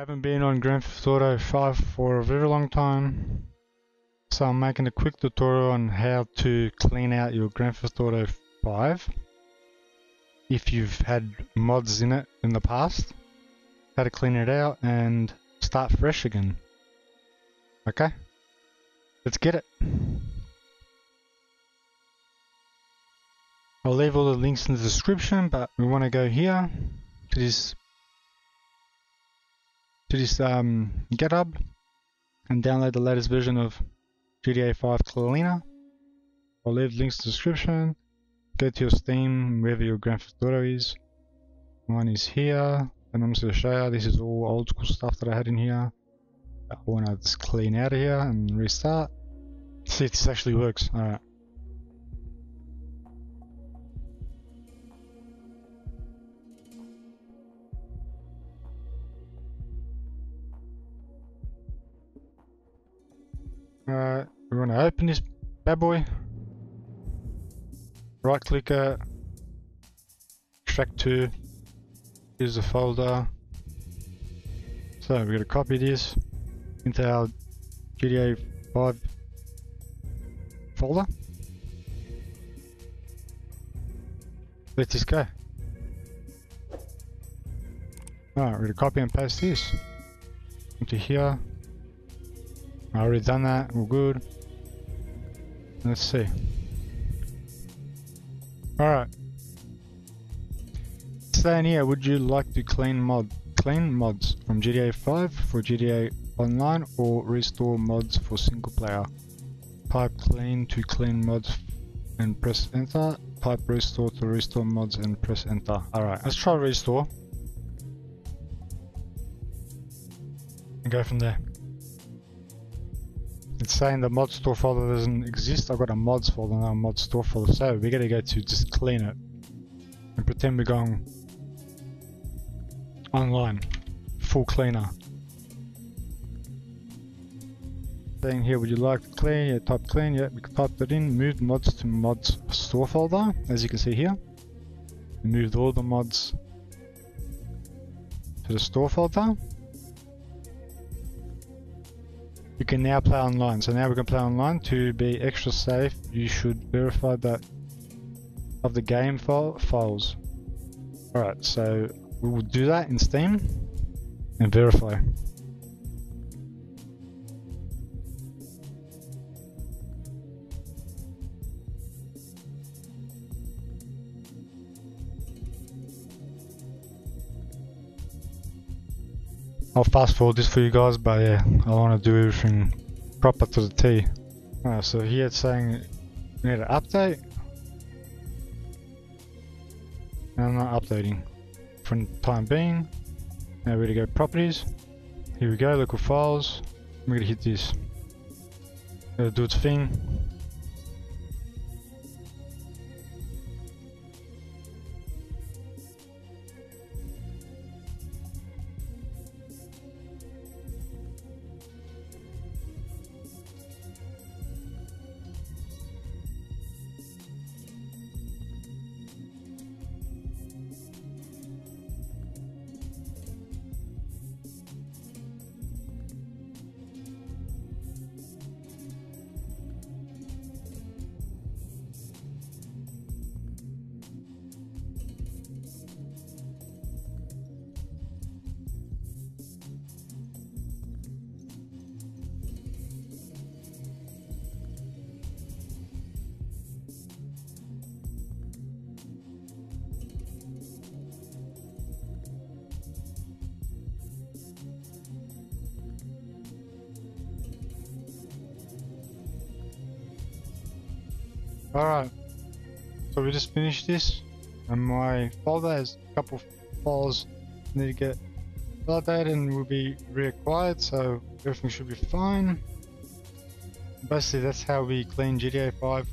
Haven't been on Grand Theft Auto 5 for a very long time. So I'm making a quick tutorial on how to clean out your Grand Theft Auto 5 if you've had mods in it in the past. How to clean it out and start fresh again. Okay? Let's get it. I'll leave all the links in the description, but we want to go here to this to this um, GitHub and download the latest version of GTA 5 Cleaner. I'll leave links in the description. Go to your Steam, wherever your Grand Theft Auto is. Mine is here, and I'm just to show you. This is all old school stuff that I had in here. I want to just clean out of here and restart. See if this actually works. Alright. Alright, we want to open this bad boy. Right click it, extract to, here's the folder. So we're going to copy this into our GTA 5 folder. Let this go. Alright, we're going to copy and paste this into here. Already done that, we're good. Let's see. Alright. Saying here, would you like to clean mod clean mods from GTA 5 for GTA Online or restore mods for single player? Pipe clean to clean mods and press enter. Pipe restore to restore mods and press enter. Alright, let's try restore. And go from there. Saying the mod store folder doesn't exist. I've got a mods folder, now, mod store folder. So we're gonna go to just clean it and pretend we're going online. Full cleaner. Saying here, would you like to clean? Yeah, type clean. Yeah, we typed that in. Moved mods to mods store folder, as you can see here. Moved all the mods to the store folder. You can now play online. So now we can play online. To be extra safe, you should verify that of the game file files. Alright, so we will do that in Steam and verify. I'll fast forward this for you guys, but yeah, I want to do everything proper to the T. So here it's saying we need an update. I'm not updating for the time being. Now we're gonna go properties. Here we go, local files. We're gonna hit this. It'll do its thing. Alright, so we just finished this and my folder has a couple of files need to get validated and will be reacquired so everything should be fine. Basically that's how we clean GTA 5